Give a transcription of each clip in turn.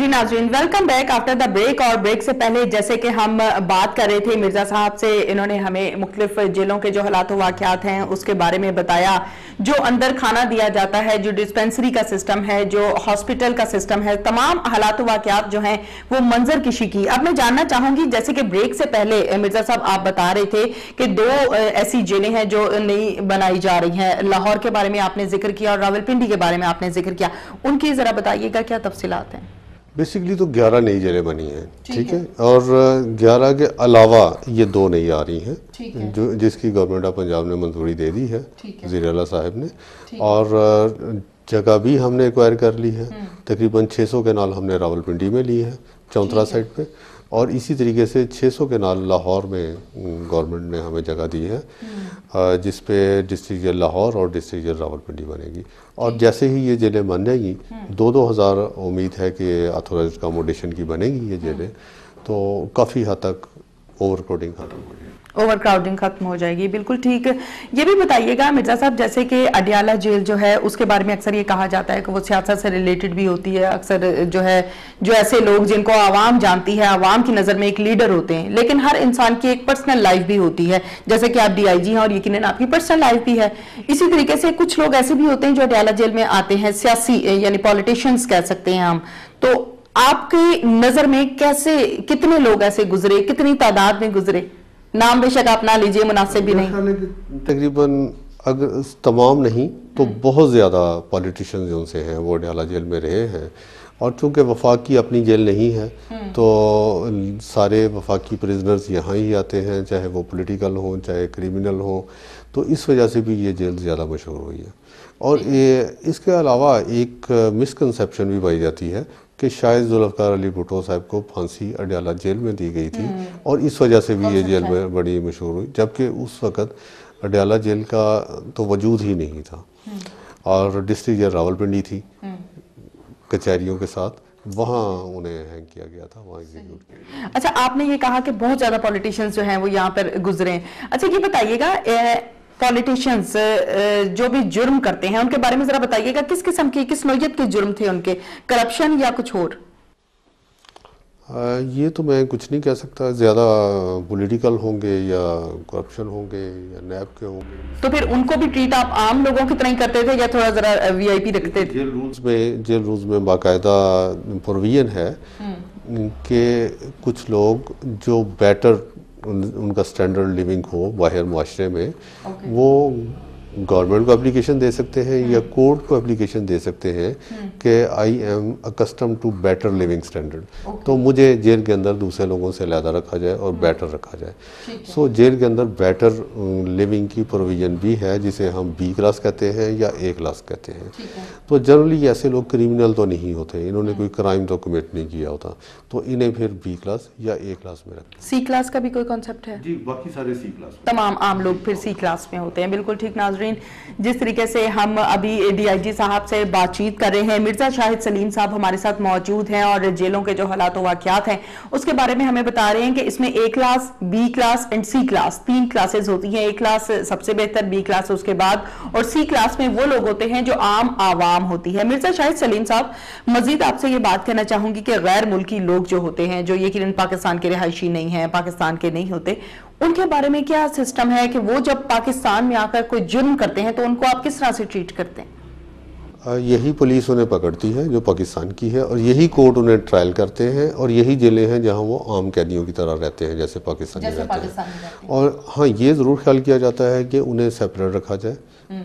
جی ناظرین welcome back after the break اور break سے پہلے جیسے کہ ہم بات کر رہے تھے، مرزا صاحب سے، انہوں نے ہمیں مختلف جیلوں کے جو حالات و واقعات ہیں، اس کے بارے میں بتایا، جو اندر کھانا دیا جاتا ہے، جو ڈسپینسری کا سسٹم ہے، جو ہاسپٹل کا سسٹم ہے، تمام حالات و واقعات جو ہیں، وہ منظر کشی کی۔ اب میں جاننا چاہوں گی، جیسے کہ بریک سے پہلے، مرزا صاحب، آپ بتا رہے تھے کہ دو ایسی جیلیں ہیں جو نئی بنائی جا رہی ہیں۔ لاہور کے بارے میں آپ نے ذکر کیا اور راول پنڈی کے بارے میں آپ نے ذکر کیا۔ ان کی ذرا بتائیے گا کیا تفصیلات ہیں؟ بیسکلی تو گیارہ نئی جیلیں بنی ہیں ٹھیک ہے؟ اور گیارہ کے علاوہ یہ دو نئی آ رہی ہیں جو جس کی گورنمنٹ آف پنجاب نے منظوری دے دی ہے زیر اللہ صاحب نے۔ اور جگہ بھی ہم نے ایکوائر کر لی ہے تقریباً چھ سو کے نال ہم نے راول پنڈی میں لی ہے چونترا سائٹ پہ۔ اور اسی طریقے سے چھ سو کے نال لاہور میں گورنمنٹ نے ہمیں جگہ دی ہے جس پہ ڈسٹرک جیل لاہور اور ڈسٹرک جیل راول پنڈی بنے گی۔ اور جیسے ہی یہ جیلیں بن جائیں گی دو دو ہزار امید ہے کہ اتھورائز اکاموڈیشن کی بنے گی یہ جیلیں۔ تو کافی حد تک اوور کروڈنگ ختم ہو جائے اوور کراؤڈنگ ختم ہو جائے گی۔ بالکل ٹھیک۔ یہ بھی بتائیے گا، مرزا صاحب، جیسے کہ اڈیالہ جیل جو ہے، اس کے بارے میں اکثر یہ کہا جاتا ہے کہ وہ سیاست سے ریلیٹڈ بھی ہوتی ہے۔ اکثر جو ہے، جو ایسے لوگ جن کو عوام جانتی ہے، عوام کی نظر میں ایک لیڈر ہوتے ہیں۔ لیکن ہر انسان کی ایک پرسنل لائف بھی ہوتی ہے۔ جیسے کہ آپ ڈی آئی جی ہیں اور یقیناً آپ کی پرسنل لائف بھی ہے۔ اسی طریقے سے کچھ لوگ ایسے بھی ہوتے ہیں جو اڈیالہ جیل میں آتے ہیں، سیاسی یعنی پولیٹیشنز کہہ سکتے ہیں ہم۔ تو آپ کی نظر میں کیسے، کتنے لوگ ایسے گزرے؟ کتنی تعداد میں گزرے؟ نام بے شک آپ نہ لیجیے مناسب بھی نہیں۔ تقریباً اگر تمام نہیں تو بہت زیادہ پولیٹیشن جو سے ہیں وہ ڈیالہ جیل میں رہے ہیں۔ اور چونکہ وفاق کی اپنی جیل نہیں ہے تو سارے وفاقی پریزنرز یہاں ہی آتے ہیں چاہے وہ پولیٹیکل ہوں چاہے کریمنل ہوں۔ تو اس وجہ سے بھی یہ جیل زیادہ مشہور ہوئی ہے۔ اور اس کے علاوہ ایک مسکنسیپشن بھی پائی جاتی ہے کہ شاید ذوالفقار علی بھٹو صاحب کو پھانسی اڈیالہ جیل میں دی گئی تھی اور اس وجہ سے بھی یہ جیل میں بڑی مشہور ہوئی۔ جبکہ اس وقت اڈیالہ جیل کا تو وجود ہی نہیں تھا۔ اور ڈسٹرک جیل راول پنڈی تھی کچہریوں کے ساتھ۔ وہاں انہیں ہینگ کیا گیا تھا وہاں ایگزیکیوٹ کیا اچھا آپ نے یہ کہا کہ بہت زیادہ پولیٹیشنز جو ہیں وہ یہاں پر گزرے۔ اچھا یہ بتائیے گا پولیٹیشنز جو بھی جرم کرتے ہیں ان کے بارے میں ذرا بتائیے گا کس قسم کی کس نوعیت کے جرم تھے ان کے؟ کرپشن یا کچھ اور؟ یہ تو میں کچھ نہیں کہہ سکتا زیادہ پولیٹیکل ہوں گے یا کرپشن ہوں گے یا نیب کے ہوں گے۔ تو پھر ان کو بھی ٹریٹ آپ عام لوگوں کی طرح ہی کرتے تھے یا تھوڑا ذرا وی آئی پی رکھتے تھے؟ جیل رولز میں جیل رولز میں باقاعدہ پروویژن ہے کہ کچھ لوگ جو بیٹر ان کا سٹینڈرڈ لیونگ ہو باہر معاشرے میں وہ گورنمنٹ کو اپلیکیشن دے سکتے ہیں یا کورٹ کو اپلیکیشن دے سکتے ہیں کہ I am accustom to better living standard تو مجھے جیل کے اندر دوسرے لوگوں سے علیحدہ رکھا جائے اور بیٹر رکھا جائے۔ سو جیل کے اندر بیٹر لیونگ کی پروویژن بھی ہے جسے ہم بی کلاس کہتے ہیں یا اے کلاس کہتے ہیں۔ تو جنرلی ایسے لوگ کریمنل تو نہیں ہوتے انہوں نے کوئی کرائم تو کمٹ نہیں کیا ہوتا۔ تو انہیں پھر بی کلاس یا اے کلاس میں رکھتے سی کلاس کا بھی کوئی کانسیپٹ ہے؟ جی باقی سارے سی کلاس تمام عام لوگ پھر سی کلاس میں ہوتے ہیں۔ بالکل ٹھیک ناظرین جس طریقے سے ہم ابھی ڈی آئی جی صاحب سے بات چیت کر رہے ہیں، مرزا شاہد سلیم صاحب ہمارے ساتھ موجود ہیں اور جیلوں کے جو حالات و واقعات ہیں، اس کے بارے میں ہمیں بتا رہے ہیں کہ اس میں A class B class and C class تین کلاسز ہوتی ہیں۔ اے کلاس سب سے بہتر بی کلاس اس کے بعد، اور سی کلاس میں وہ لوگ ہوتے ہیں جو عام عوام ہوتی ہے مرزا شاہد سلیم صاحب، مزید آپ سے یہ بات کہنا چاہوں گی کہ غیر ملکی لوگ جو ہوتے ہیں، جو یقیناً پاکستان کے رہائشی نہیں ہیں، پاکستان کے نہیں ہوتے ان کے بارے میں کیا سسٹم ہے کہ وہ جب پاکستان میں آ کر کوئی جرم کرتے ہیں تو ان کو آپ کس طرح سے ٹریٹ کرتے ہیں؟ یہی پولیس انہیں پکڑتی ہے جو پاکستان کی ہے اور یہی کورٹ انہیں ٹرائل کرتے ہیں اور یہی جیلیں ہیں جہاں وہ عام قیدیوں کی طرح رہتے ہیں جیسے پاکستانی رہتے ہیں۔ اور ہاں یہ ضرور خیال کیا جاتا ہے کہ انہیں سیپریٹ رکھا جائے۔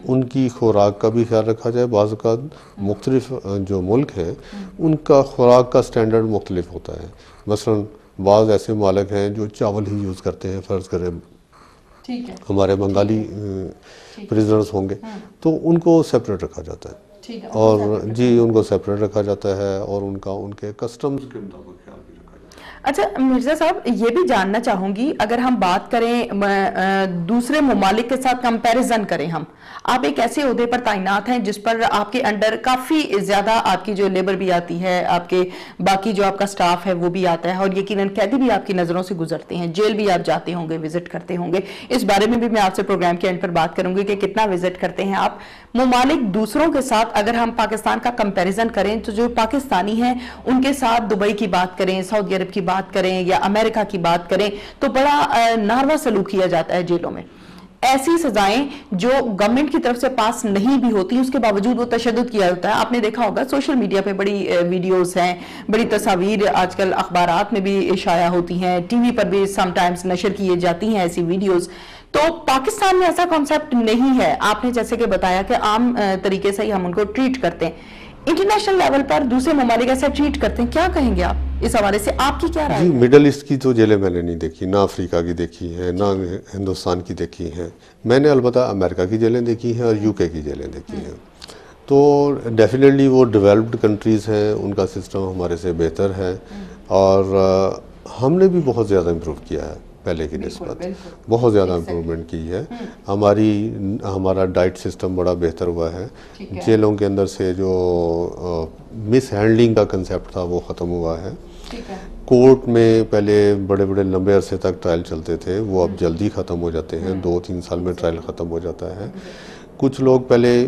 ان کی خوراک کا بھی خیال رکھا جائے۔ بعض اوقات مختلف جو ملک ہیں ان کا خوراک کا سٹینڈرڈ مختلف ہوتا ہے۔ مثلا بعض ایسے مالک ہیں جو چاول ہی یوز کرتے ہیں فرض کریں ہمارے بنگالی پریزنرز ہوں گے۔ تو ان کو سیپریٹ رکھا جاتا ہے۔ اور جی ان کو سیپریٹ رکھا جاتا ہے اور ان کا ان کے کسٹمز کے مطابق خیال بھی رکھا جاتا ہے اچھا مرزا صاحب، یہ بھی جاننا چاہوں گی، اگر ہم بات کریں دوسرے ممالک کے ساتھ کمپیریزن کریں ہم، آپ ایک ایسے عہدے پر تعینات ہیں جس پر آپ کے انڈر کافی زیادہ آپ کی جو لیبر بھی آتی ہے، آپ کے باقی جو آپ کا سٹاف ہے، وہ بھی آتا ہے اور یقیناً قیدی بھی آپ کی نظروں سے گزرتے ہیں، جیل بھی آپ جاتے ہوں گے وزٹ کرتے ہوں گے۔ اس بارے میں بھی میں آپ سے پروگرام کے اینڈ پر بات کروں گی کہ کتنا وزٹ کرتے ہیں آپ۔ ممالک دوسروں کے ساتھ اگر ہم پاکستان کا کمپیریزن کریں تو جو پاکستانی ہیں، ان کے ساتھ دبئی کی بات کریں، سعودی عرب کی بات بات کریں یا امریکہ کی بات کریں تو بڑا ناروا سلوک کیا جاتا ہے جیلوں میں۔ ایسی سزائیں جو گورنمنٹ کی طرف سے پاس نہیں بھی ہوتی، اس کے باوجود وہ تشدد کیا ہوتا ہے۔ آپ نے دیکھا ہوگا، سوشل میڈیا پہ بڑی ویڈیوز ہیں، بڑی تصاویر آج کل اخبارات میں بھی شائع ہوتی ہیں۔ ٹی وی پر بھی سم ٹائمز نشر کیے جاتی ہیں ایسی ویڈیوز۔ تو پاکستان میں ایسا کانسیپٹ نہیں ہے۔ آپ نے جیسے کہ بتایا کہ عام طریقے سے ہی ہم ان کو ٹریٹ کرتے ہیں۔ انٹرنیشنل لیول پر دوسرے ممالک ایسا ٹریٹ کرتے ہیں۔ کیا کہیں گے آپ؟ اس حوالے سے آپ کی کیا رائے جی مڈل ایسٹ کی تو جیلیں میں نے نہیں دیکھی نہ افریقہ کی دیکھی ہیں نہ ہندوستان کی دیکھی ہیں۔ میں نے البتہ امریکہ کی جیلیں دیکھی ہیں اور یو کے کی جیلیں دیکھی ہیں۔ تو ڈیفینیٹلی وہ ڈیولپڈ کنٹریز ہیں ان کا سسٹم ہمارے سے بہتر ہے۔ اور ہم نے بھی بہت زیادہ امپروو کیا ہے۔ پہلے کی نسبت بہت زیادہ امپرومنٹ کی ہے۔ ہماری ہمارا ڈائٹ سسٹم بڑا بہتر ہوا ہے۔ جیلوں کے اندر سے جو مس ہینڈلنگ کا کنسیپٹ تھا وہ ختم ہوا ہے۔ کورٹ میں پہلے بڑے بڑے لمبے عرصے تک ٹرائل چلتے تھے وہ اب جلدی ختم ہو جاتے ہیں دو تین سال میں ٹرائل ختم ہو جاتا ہے۔ کچھ لوگ پہلے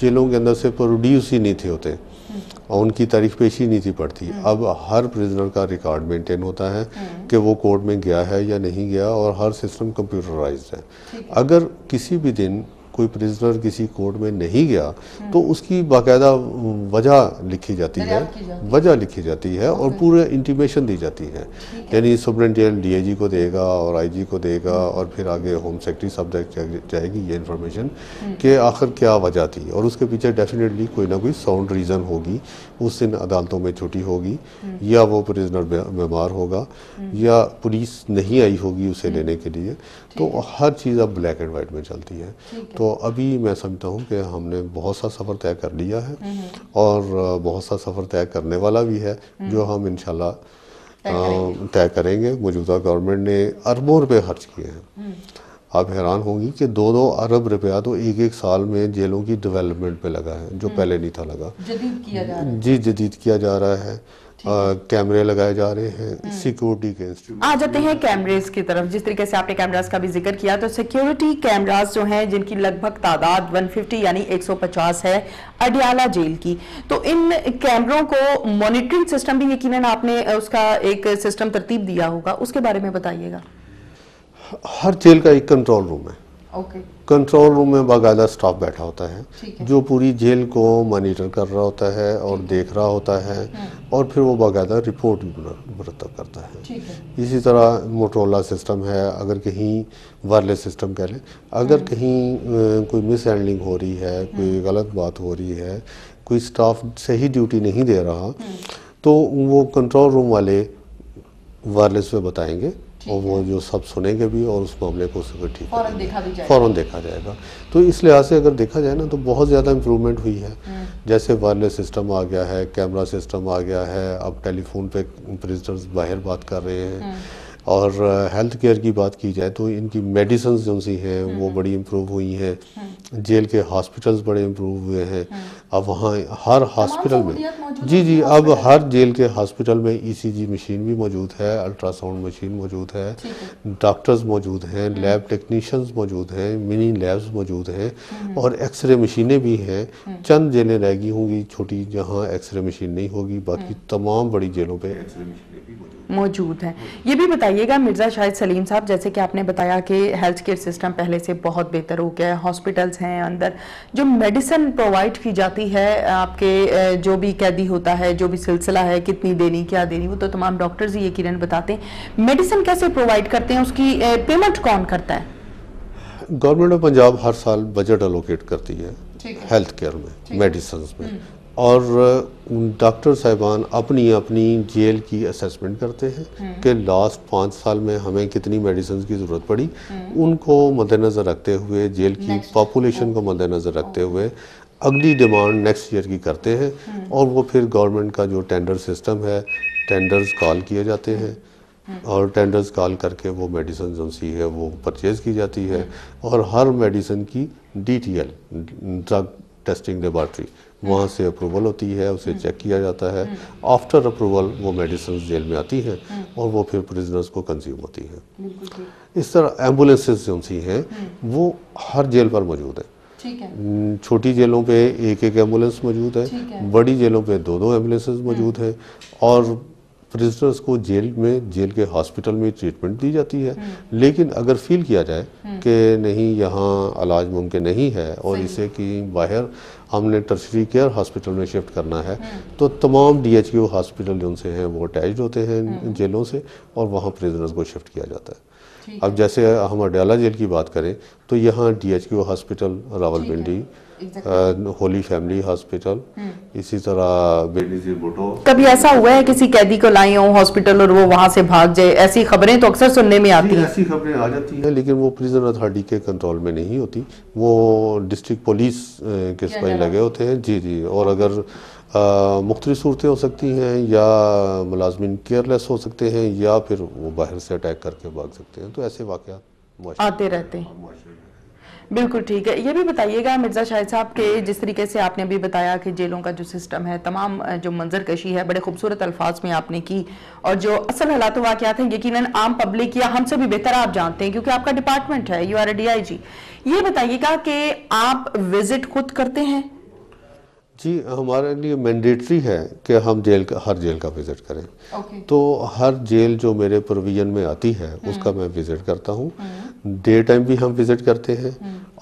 جیلوں کے اندر سے پروڈیوس ہی نہیں تھے ہوتے اور ان کی تاریخ پیشی نہیں تھی پڑتی۔ اب ہر پریزنر کا ریکارڈ مینٹین ہوتا ہے کہ وہ کورٹ میں گیا ہے یا نہیں گیا اور ہر سسٹم کمپیوٹرائزڈ ہے۔ اگر کسی بھی دن کوئی پریزنر کسی کورٹ میں نہیں گیا تو اس کی باقاعدہ وجہ لکھی جاتی ہے۔ وجہ لکھی جاتی ہے اور پورے انٹیمیشن دی جاتی ہے۔ یعنی superintendent jail D A G کو دے گا اور آئی جی کو دے گا اور پھر آگے ہوم سیکٹری سب جائے گی یہ انفارمیشن کہ آخر کیا وجہ تھی۔ اور اس کے پیچھے ڈیفینیٹلی کوئی نہ کوئی ساؤنڈ ریزن ہوگی۔ اس دن عدالتوں میں چھٹی ہوگی۔ یا وہ پریزنر بیمار ہوگا۔ یا پولیس نہیں آئی ہوگی اسے لینے کے لیے۔ تو ہر چیز اب بلیک اینڈ وائٹ میں چلتی ہے۔ تو ابھی میں سمجھتا ہوں کہ ہم نے بہت سا سفر طے کر لیا ہے اور بہت سا سفر طے کرنے والا بھی ہے جو ہم انشاءاللہ طے کریں گے۔ موجودہ گورنمنٹ نے اربوں روپے خرچ کیے ہیں۔ آپ حیران ہوں گی کہ دو دو ارب روپیہ تو ایک ایک سال میں جیلوں کی ڈیولپمنٹ پہ لگا ہے جو پہلے نہیں تھا لگا۔ جی جدید کیا جا رہا ہے۔ کیمرے لگائے جا رہے ہیں سیکیورٹی کے آ جاتے ہیں کیمریز کی طرف۔ جس طریقے سے آپ نے کیمراز کا بھی ذکر کیا تو سیکیورٹی کیمراز جو ہیں جن کی لگ بھگ تعداد 150 یعنی 150 ہے اڈیالہ جیل کی۔ تو ان کیمروں کو مانیٹرنگ سسٹم بھی یقیناً آپ نے اس کا ایک سسٹم ترتیب دیا ہوگا۔ اس کے بارے میں بتائیے گا۔ ہر جیل کا ایک کنٹرول روم ہے۔ کنٹرول روم میں باقاعدہ سٹاف بیٹھا ہوتا ہے جو پوری جیل کو مانیٹر کر رہا ہوتا ہے اور دیکھ رہا ہوتا ہے اور پھر وہ باقاعدہ رپورٹ بھی مرتب کرتا ہے۔ اسی طرح موٹرولا سسٹم ہے اگر کہیں وائرلیس سسٹم کہہ لیں اگر کہیں کوئی مس ہینڈلنگ ہو رہی ہے کوئی غلط بات ہو رہی ہے کوئی سٹاف صحیح ڈیوٹی نہیں دے رہا تو وہ کنٹرول روم والے وائرلیس پہ بتائیں گے اور وہ جو سب سنیں گے بھی اور اس معاملے کو اسے ٹھیک فوراً دیکھا جائے گا۔ تو اس لحاظ سے اگر دیکھا جائے نا تو بہت زیادہ امپرومنٹ ہوئی ہے۔ جیسے وائرلیس سسٹم آ گیا ہے کیمرہ سسٹم آ گیا ہے۔ اب ٹیلی فون پہ پریزنٹرز باہر بات کر رہے ہیں۔ اور ہیلتھ کیئر کی بات کی جائے تو ان کی میڈیسنز جو سی ہیں وہ بڑی امپروو ہوئی ہیں۔ جیل کے ہاسپٹلز بڑے امپروو ہوئے ہیں۔ اب وہاں ہر ہاسپٹل میں جی جی اب ہر جیل کے ہاسپٹل میں ای سی جی مشین بھی موجود ہے الٹرا ساؤنڈ مشین موجود ہے۔ ڈاکٹرز موجود ہیں لیب ٹیکنیشنز موجود ہیں منی لیبز موجود ہیں۔ اور ایکس رے مشینیں بھی ہیں۔ چند جیلیں رہ گئی ہوں گی چھوٹی جہاں ایکس رے مشین نہیں ہوگی باقی تمام بڑی جیلوں پہ ایکس رے مشینیں بھی موجود ہیں۔ یہ بھی بتائیے گا مرزا شاہد سلیم صاحب جیسے کہ آپ نے بتایا کہ ہیلتھ کیئر سسٹم پہلے سے بہت بہتر ہو گیا ہے ہاسپٹلز ہیں اندر۔ جو میڈیسن پرووائڈ کی جاتی ہے آپ کے جو بھی قیدی ہوتا ہے جو بھی سلسلہ ہے کتنی دینی کیا دینی وہ تو تمام ڈاکٹرز ہی یقیناً بتاتے ہیں۔ میڈیسن کیسے پرووائڈ کرتے ہیں؟ اس کی پیمنٹ کون کرتا ہے؟ گورنمنٹ آف پنجاب ہر سال بجٹ الوکیٹ کرتی ہے ہیلتھ کیئر میں میڈیسنز میں۔ اور ڈاکٹر صاحبان اپنی اپنی جیل کی اسیسمنٹ کرتے ہیں کہ لاسٹ پانچ سال میں ہمیں کتنی میڈیسنز کی ضرورت پڑی۔ ان کو مد نظر رکھتے ہوئے جیل کی پاپولیشن کو مد نظر رکھتے ہوئے اگلی ڈیمانڈ نیکسٹ ایئر کی کرتے ہیں۔ اور وہ پھر گورنمنٹ کا جو ٹینڈر سسٹم ہے ٹینڈرز کال کیے جاتے ہیں۔ اور ٹینڈرز کال کر کے وہ میڈیسن جو سی ہے وہ پرچیز کی جاتی ہے۔ اور ہر میڈیسن کی D T L drug testing laboratory وہاں سے اپروول ہوتی ہے اسے چیک کیا جاتا ہے۔ آفٹر اپروول وہ میڈیسنز جیل میں آتی ہیں اور وہ پھر پریزنرز کو کنزیوم ہوتی ہیں۔ اس طرح ایمبولینسز جو سی ہیں وہ ہر جیل پر موجود ہیں۔ چھوٹی جیلوں پہ ایک ایک ایمبولینس موجود ہے بڑی جیلوں پہ دو دو ایمبولینسز موجود ہیں اور پریزنرز کو جیل میں جیل کے ہاسپٹل میں ٹریٹمنٹ دی جاتی ہے۔ لیکن اگر فیل کیا جائے کہ نہیں یہاں علاج ممکن نہیں ہے اور اسے کہ باہر ہم نے ٹرشری کیئر ہاسپٹل میں شفٹ کرنا ہے تو تمام ڈی ایچ کیو ہاسپٹل جو سے ہیں وہ اٹیچڈ ہوتے ہیں جیلوں سے اور وہاں پریزنرز کو شفٹ کیا جاتا ہے۔ اب جیسے ہم اڈیالہ جیل کی بات کریں تو یہاں D H Q hospital Rawalpindi holy family hospital اسی طرح کبھی ایسا ہوا ہے کسی قیدی کو لائی ہوں ہاسپٹل اور وہ وہاں سے بھاگ جائے؟ ایسی خبریں تو اکثر سننے میں آتی ہیں۔ ایسی خبریں آ جاتی ہیں لیکن وہ پریزن اتھارٹی کے کنٹرول میں نہیں ہوتی۔ وہ ڈسٹرکٹ پولیس کے سپاہی لگے ہوتے ہیں۔ جی جی۔ اور اگر مختلف صورتیں ہو سکتی ہیں یا ملازمین کیئرلیس ہو سکتے ہیں یا پھر وہ باہر سے اٹیک کر کے بھاگ سکتے ہیں۔ تو ایسے واقعات آتے رہتے ہیں۔ بالکل ٹھیک ہے۔ یہ بھی بتائیے گا مرزا شاہد صاحب کہ جس طریقے سے آپ نے ابھی بتایا کہ جیلوں کا جو سسٹم ہے، تمام جو منظر کشی ہے، بڑے خوبصورت الفاظ میں آپ نے کی اور جو اصل حالات واقعات ہیں، یقیناً عام پبلک یا ہم سے بھی بہتر آپ جانتے ہیں کیونکہ آپ کا ڈپارٹمنٹ ہے you are a D I G یہ بتائیے گا کہ آپ وزٹ خود کرتے ہیں؟ جی ہمارے لیے مینڈیٹری ہے کہ ہم جیل کا ہر جیل کا وزٹ کریں۔ تو ہر جیل جو میرے پرویژن میں آتی ہے اس کا میں وزٹ کرتا ہوں۔ ڈے ٹائم بھی ہم وزٹ کرتے ہیں۔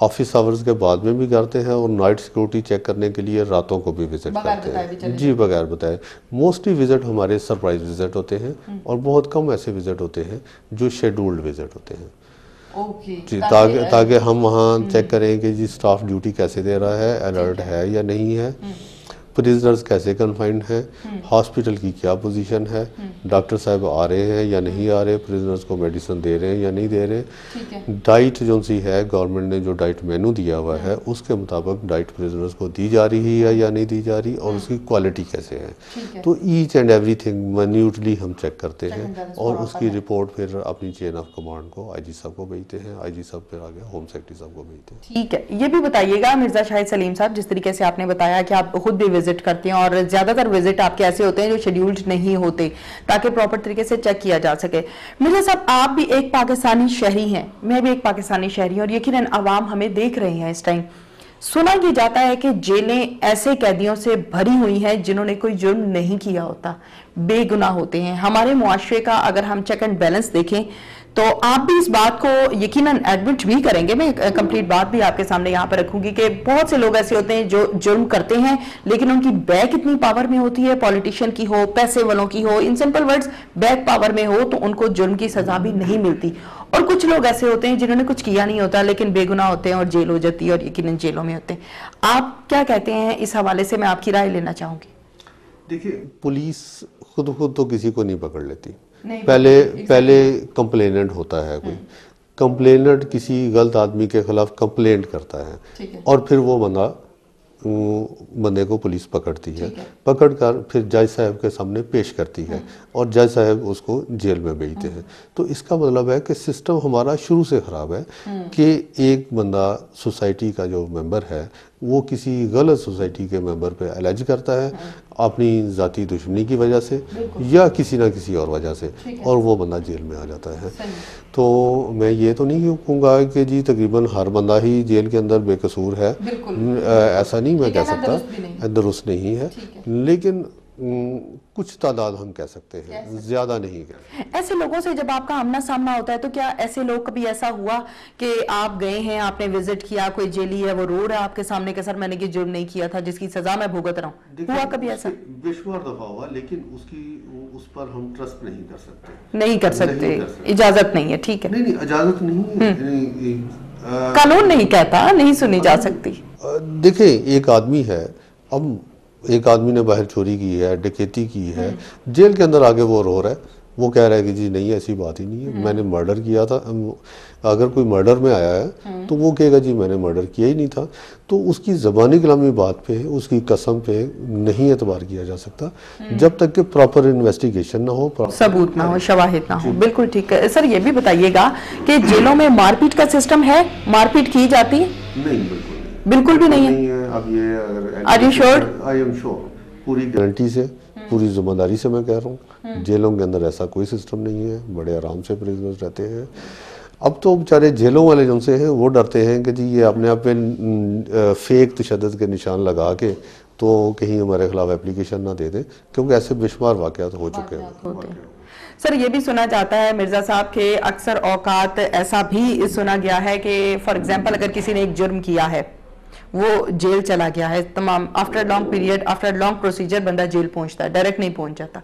آفس آورز کے بعد میں بھی کرتے ہیں اور نائٹ سیکورٹی چیک کرنے کے لیے راتوں کو بھی وزٹ کرتے ہیں۔ جی بغیر بتائے۔ موسٹلی وزٹ ہمارے سرپرائز وزٹ ہوتے ہیں اور بہت کم ایسے وزٹ ہوتے ہیں جو شیڈولڈ وزٹ ہوتے ہیں۔ جی تاکہ ہم وہاں چیک کریں کہ جی سٹاف ڈیوٹی کیسے دے رہا ہے الرٹ ہے یا نہیں ہے۔ پریزنرز کیسے کنفائنڈ ہیں؟ ہاسپٹل کی کیا پوزیشن ہے؟ ڈاکٹر صاحب آ رہے ہیں یا نہیں آ رہے؟ پریزنرز کو میڈیسن دے رہے ہیں یا نہیں دے رہے؟ ڈائٹ جو سی ہے گورنمنٹ نے جو ڈائٹ مینو دیا ہوا ہے اس کے مطابق ڈائٹ پریزنرز کو دی جا رہی ہے یا نہیں دی جا رہی؟ اور اس کی کوالٹی کیسے ہے؟ تو each and every thing minutely ہم چیک کرتے ہیں اور اس کی رپورٹ پھر اپنی چین آف کمانڈ کو آئی جی صاحب کو بھیجتے ہیں۔ آئی جی صاحب پھر آگے ہوم سیکٹری صاحب کو بھیجتے ہیں۔ ٹھیک ہے۔ یہ بھی بتائیے گا مرزا شاہد سلیم صاحب جس طریقے سے آپ نے بتایا کہ آپ خود بھی وزٹ کرتے ہیں اور زیادہ تر وزٹ آپ کے ایسے ہوتے ہیں جو شیڈیولڈ نہیں ہوتے تاکہ پراپر طریقے سے چیک کیا جا سکے۔ مرزا صاحب، آپ بھی ایک پاکستانی شہری ہیں۔ میں بھی ایک پاکستانی شہری ہوں اور یقیناً عوام ہمیں دیکھ رہے ہیں اس ٹائم سنا یہ جاتا ہے کہ جیلیں ایسے قیدیوں سے بھری ہوئی ہیں جنہوں نے کوئی جرم نہیں کیا ہوتا، بے گناہ ہوتے ہیں۔ ہمارے معاشرے کا اگر ہم چیک اینڈ بیلنس دیکھیں تو آپ بھی اس بات کو یقیناً ایڈمٹ بھی کریں گے، میں کمپلیٹ بات بھی آپ کے سامنے یہاں پر رکھوں گی کہ بہت سے لوگ ایسے ہوتے ہیں جو جرم کرتے ہیں، لیکن ان کی بیک اتنی پاور میں ہوتی ہے پولیٹیشن کی ہو، پیسے والوں کی ہو in simple words back power میں ہو تو ان کو جرم کی سزا بھی نہیں ملتی۔ اور کچھ لوگ ایسے ہوتے ہیں جنہوں نے کچھ کیا نہیں ہوتا، لیکن بے گناہ ہوتے ہیں اور جیل ہو جاتی ہے اور یقیناً جیلوں میں ہوتے ہیں۔ آپ کیا کہتے ہیں؟ اس حوالے سے میں آپ کی رائے لینا چاہوں گی۔ دیکھیں پولیس خود خود تو کسی کو نہیں پکڑ لیتی۔ پہلے پہلے کمپلیننٹ ہوتا ہے کوئی۔ کمپلیننٹ کسی غلط آدمی کے خلاف کمپلینٹ کرتا ہے۔ اور پھر وہ بندہ بندے کو پولیس پکڑتی ہے۔ پکڑ کر پھر جج صاحب کے سامنے پیش کرتی ہے۔ اور جج صاحب اس کو جیل میں بھیجتے ہیں۔ تو اس کا مطلب ہے کہ سسٹم ہمارا شروع سے خراب ہے کہ ایک بندہ سوسائٹی کا جو ممبر ہے وہ کسی غلط سوسائٹی کے ممبر پہ الج کرتا ہے اپنی ذاتی دشمنی کی وجہ سے یا کسی نہ کسی اور وجہ سے اور وہ بندہ جیل میں آ جاتا ہے۔ تو میں یہ تو نہیں کہوں گا کہ جی تقریباً ہر بندہ ہی جیل کے اندر بے قصور ہے۔ ایسا نہیں میں کہہ سکتا۔ درست نہیں۔ ہے۔ لیکن کچھ تعداد ہم کہہ سکتے ہیں زیادہ نہیں ایسے لوگوں سے جب آپ کا آمنا سامنا ہوتا ہے تو کیا ایسے لوگ کبھی ایسا ہوا کہ آپ گئے ہیں آپ نے وزٹ کیا کوئی جیلی ہے وہ رو رہا ہے آپ کے سامنے کہ سر میں نے یہ جرم نہیں کیا تھا جس کی سزا میں بھوگت رہا ہوں۔ ہوا کبھی ایسا؟ بشوار دفعہ ہوا لیکن اس کی اس پر ہم ٹرسٹ نہیں کر سکتے۔ نہیں کر سکتے اجازت نہیں ہے ٹھیک ہے۔ نہیں نہیں اجازت نہیں یعنی، قانون نہیں کہتا نہیں سنی جا سکتی۔ دیکھیں ایک آدمی ہے اب ایک آدمی نے باہر چوری کی ہے ڈکیتی کی ہے جیل کے اندر آگے وہ رو رہا ہے۔ وہ کہہ رہا ہے کہ جی نہیں ایسی بات ہی نہیں ہے۔ میں نے مرڈر کیا تھا۔ اگر کوئی مرڈر میں آیا ہے تو وہ کہے گا جی میں نے مرڈر کیا ہی نہیں تھا۔ تو اس کی زبانی کلامی بات پہ اس کی قسم پہ نہیں اعتبار کیا جا سکتا۔ جب تک کہ پراپر انویسٹیگیشن نہ ہو ثبوت نہ ہو شواہد نہ ہو۔ بالکل ٹھیک ہے۔ سر یہ بھی بتائیے گا کہ جیلوں میں مار پیٹ کا سسٹم ہے؟ مار پیٹ کی جاتی؟ ہے نہیں بالکل۔ بالکل بھی نہیں ہے۔ اب یہ? آئی ایم شور پوری گارنٹی سے پوری ذمہ داری سے میں کہہ رہا ہوں۔ جیلوں کے اندر ایسا کوئی سسٹم نہیں ہے۔ بڑے آرام سے پریزنرز رہتے ہیں۔ اب تو بیچارے جیلوں والے جو سے ہیں وہ ڈرتے ہیں کہ جی یہ اپنے آپ پہ فیک تشدد کے نشان لگا کے تو کہیں ہمارے خلاف اپلیکیشن نہ دے دیں کیونکہ ایسے بے شمار واقعات ہو چکے ہیں۔ سر یہ بھی سنا جاتا ہے مرزا صاحب کے اکثر اوقات ایسا بھی سنا گیا ہے کہ فار ایگزامپل اگر کسی نے ایک جرم کیا ہے وہ جیل چلا گیا ہے۔ تمام after long period after long procedure بندہ جیل پہنچتا ہے ڈائریکٹ نہیں پہنچ جاتا۔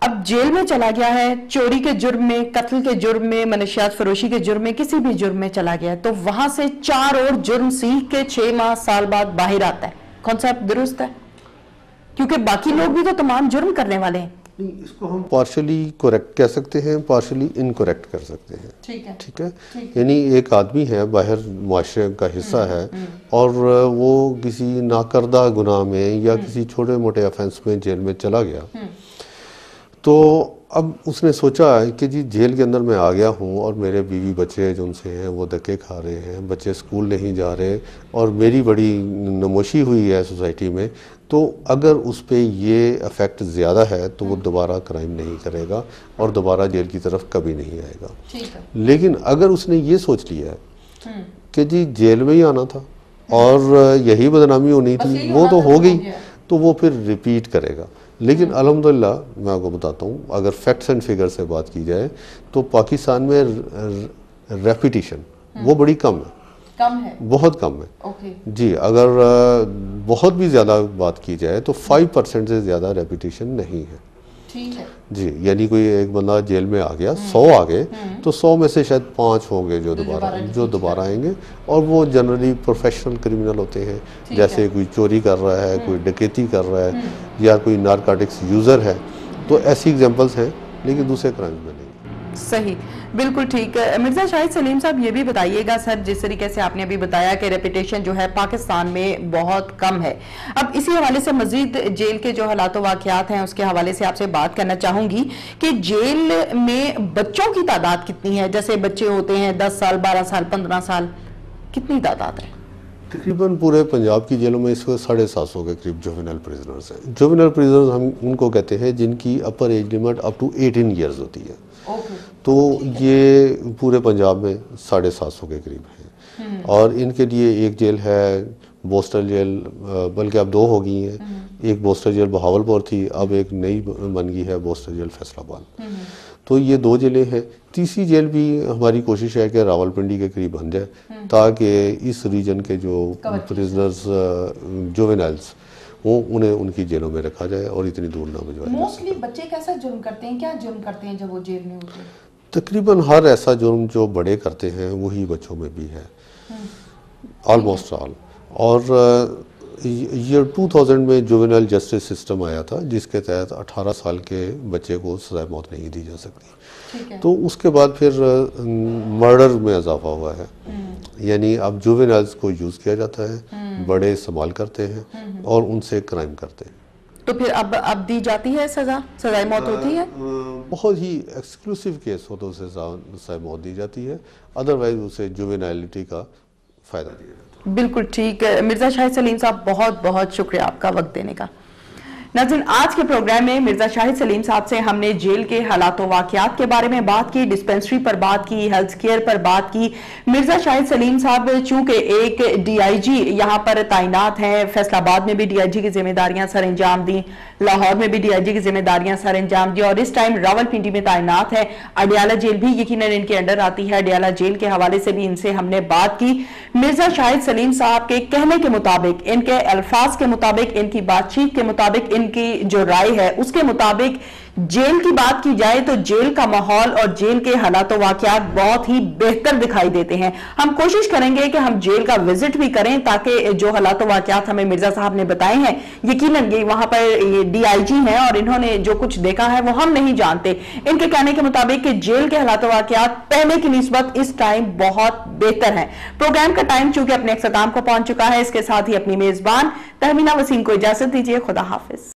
اب جیل میں چلا گیا ہے، چوری کے جرم میں، قتل کے جرم میں، منشیات فروشی کے جرم میں، کسی بھی جرم میں چلا گیا ہے۔ تو وہاں سے چار اور جرم سیکھ کے چھ ماہ، سال بعد باہر آتا ہے۔ کانسیپٹ درست ہے؟ کیونکہ باقی لوگ بھی تو تمام جرم کرنے والے ہیں۔ اس کو ہم پارشلی کوریکٹ کہہ سکتے ہیں پارشلی انکوریکٹ کر سکتے ہیں۔ ٹھیک ہے۔ ٹھیک ہے؟ یعنی ایک آدمی ہے باہر معاشرے کا حصہ ہے اور وہ کسی ناکردہ گناہ میں یا کسی چھوٹے موٹے افینس میں جیل میں چلا گیا۔ تو اب اس نے سوچا ہے کہ جی جیل کے اندر میں آ گیا ہوں اور میرے بیوی بچے جو ان سے ہیں وہ دکے کھا رہے ہیں بچے اسکول نہیں جا رہے اور میری بڑی نموشی ہوئی ہے سوسائٹی میں تو اگر اس پہ یہ افیکٹ زیادہ ہے تو وہ دوبارہ کرائم نہیں کرے گا اور دوبارہ جیل کی طرف کبھی نہیں آئے گا۔ لیکن اگر اس نے یہ سوچ لیا ہے کہ جی جیل میں ہی آنا تھا اور یہی بدنامی ہونی تھی وہ تو ہو گئی تو وہ پھر ریپیٹ کرے گا۔ لیکن الحمدللہ میں آپ کو بتاتا ہوں اگر فیکٹس اینڈ فگر سے بات کی جائے تو پاکستان میں ریپیٹیشن وہ بڑی کم ہے۔ کم ہے؟ بہت کم ہے۔ جی اگر بہت بھی زیادہ بات کی جائے تو فائیو پرسنٹ سے زیادہ ریپیٹیشن نہیں ہے۔ جی یعنی کوئی ایک بندہ جیل میں آ گیا سو آ گئے تو سو میں سے شاید پانچ ہوں گے جو دوبارہ جو دوبارہ آئیں گے۔ اور وہ جنرلی پروفیشنل کرمنل ہوتے ہیں جیسے کوئی چوری کر رہا ہے کوئی ڈکیتی کر رہا ہے یا کوئی نارکاٹکس یوزر ہے تو ایسی اگزامپلس ہیں لیکن دوسرے کرائم میں نہیں۔ صحیح۔ بالکل ٹھیک مرزا شاہد سلیم صاحب، یہ بھی بتائیے گا سر، جس طریقے سے آپ نے ابھی بتایا کہ ریپیٹیشن جو ہے پاکستان میں بہت کم ہے۔ اب اسی حوالے سے مزید جیل کے جو حالات و واقعات ہیں، اس کے حوالے سے آپ سے بات کرنا چاہوں گی کہ جیل میں بچوں کی تعداد کتنی ہے؟ جیسے بچے ہوتے ہیں دس سال، بارہ سال، پندرہ سال، کتنی تعداد ہے؟ تقریباً پورے پنجاب کی جیلوں میں اس وقت ساڑھے سات سو کے قریب جوینل پریزنرز ہیں۔ جوینل پریزنرز ہم ان کو کہتے ہیں جن کی upper age limit up to eighteen years ہوتی ہے۔ تو یہ پورے پنجاب میں ساڑھے سات سو کے قریب ہیں۔ اور ان کے لیے ایک جیل ہے بوسٹر جیل بلکہ اب دو ہو گئی ہیں۔ ایک بوسٹر جیل بہاول پور تھی اب ایک نئی بن گئی ہے بوسٹر جیل فیصل آباد۔ تو یہ دو جیلیں ہیں۔ تیسری جیل بھی ہماری کوشش ہے کہ راول پنڈی کے قریب بن جائے تاکہ اس ریجن کے جو پریزنرز جوینلز وہ انہیں ان کی جیلوں میں رکھا جائے اور اتنی دور نہ بجوائے موسٹلی بچے کیسا جرم کرتے ہیں؟ کیا جرم کرتے ہیں جب وہ جیل میں ہوتے ہیں؟ تقریباً ہر ایسا جرم جو بڑے کرتے ہیں وہی بچوں میں بھی ہے۔ آلموسٹ آل اور ایئر ٹو تھاؤزنڈ میں جوینل جسٹس سسٹم آیا تھا جس کے تحت اٹھارہ سال کے بچے کو سزائے موت نہیں دی جا سکتی۔ تو اس کے بعد پھر مرڈر میں اضافہ ہوا ہے۔ یعنی اب جوینلز کو یوز کیا جاتا ہے بڑے استعمال کرتے ہیں اور ان سے کرائم کرتے ہیں۔ تو پھر اب اب دی جاتی ہے سزا؟ سزائے موت ہوتی ہے؟ بہت ہی ایکسکلوسیو کیس ہو تو اسے سزائے موت دی جاتی ہے۔ ادروائز اسے جوینائلٹی کا فائدہ دیا جاتا ہے بالکل ٹھیک مرزا شاہد سلیم صاحب، بہت بہت شکریہ آپ کا وقت دینے کا۔ ناظرین، آج کے پروگرام میں مرزا شاہد سلیم صاحب سے ہم نے جیل کے حالات و واقعات کے بارے میں بات کی ڈسپینسری پر بات کی ہیلتھ کیئر پر بات کی۔ مرزا شاہد سلیم صاحب، چونکہ ایک ڈی آئی جی یہاں پر تعینات ہیں، فیصل آباد میں بھی ڈی آئی جی کی ذمہ داریاں سر انجام دیں۔ لاہور میں بھی ڈی آئی جی کی ذمہ داریاں سر انجام دی اور اس ٹائم راول پنڈی میں تعینات ہے اڈیالہ جیل بھی یقیناً ان کے انڈر آتی ہے۔ اڈیالہ جیل کے حوالے سے بھی ان سے ہم نے بات کی۔ مرزا شاہد سلیم صاحب کے کہنے کے مطابق، ان کے الفاظ کے مطابق، ان کی بات چیت کے مطابق، ان کی جو رائے ہے، اس کے مطابق جیل کی بات کی جائے تو جیل کا ماحول اور جیل کے حالات و واقعات بہت ہی بہتر دکھائی دیتے ہیں۔ ہم کوشش کریں گے کہ ہم جیل کا وزٹ بھی کریں تاکہ جو حالات و واقعات ہمیں مرزا صاحب نے بتائے ہیں، یقیناً وہاں پر یہ ڈی آئی جی ہیں اور انہوں نے جو کچھ دیکھا ہے وہ ہم نہیں جانتے۔ ان کے کہنے کے مطابق کہ جیل کے حالات و واقعات پہلے کی نسبت اس ٹائم بہت بہتر ہے پروگرام کا ٹائم چونکہ اپنے اختتام کو پہنچ چکا ہے، اس کے ساتھ ہی اپنی میزبان تہمینہ وسیم کو اجازت دیجیے خدا حافظ۔